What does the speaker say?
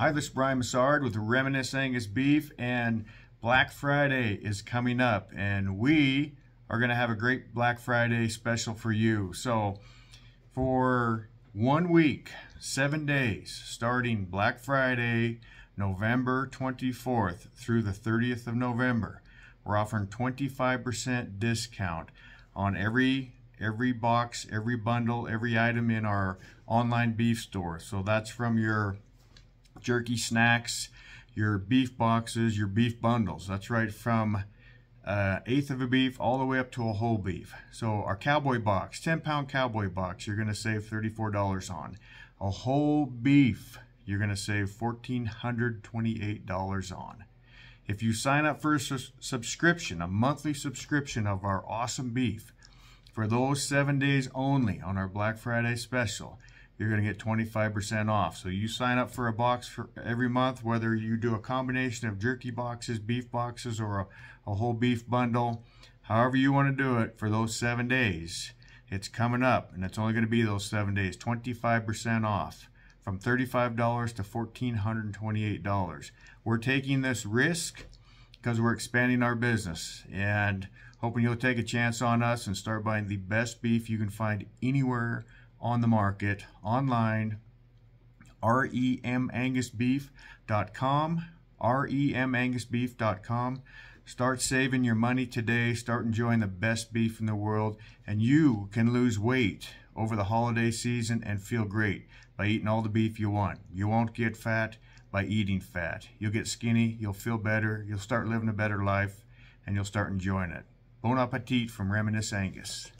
Hi, this is Brian Massard with Reminisce Angus Beef, and Black Friday is coming up, and we are going to have a great Black Friday special for you. So, for one week, seven days, starting Black Friday, November 24th through the 30th of November, we're offering 25% discount on every every box, every bundle, every item in our online beef store. So that's from your jerky snacks, your beef boxes, your beef bundles. That's right from uh, eighth of a beef all the way up to a whole beef. So our cowboy box, 10 pound cowboy box, you're gonna save $34 on. A whole beef, you're gonna save $1,428 on. If you sign up for a su subscription, a monthly subscription of our awesome beef, for those seven days only on our Black Friday special, you're going to get 25% off. So you sign up for a box for every month, whether you do a combination of jerky boxes, beef boxes, or a, a whole beef bundle, however you want to do it for those seven days, it's coming up and it's only going to be those seven days, 25% off from $35 to $1,428. We're taking this risk because we're expanding our business and hoping you'll take a chance on us and start buying the best beef you can find anywhere on the market online remangusbeef.com remangusbeef.com start saving your money today start enjoying the best beef in the world and you can lose weight over the holiday season and feel great by eating all the beef you want. You won't get fat by eating fat. You'll get skinny you'll feel better you'll start living a better life and you'll start enjoying it. Bon appetit from reminisce angus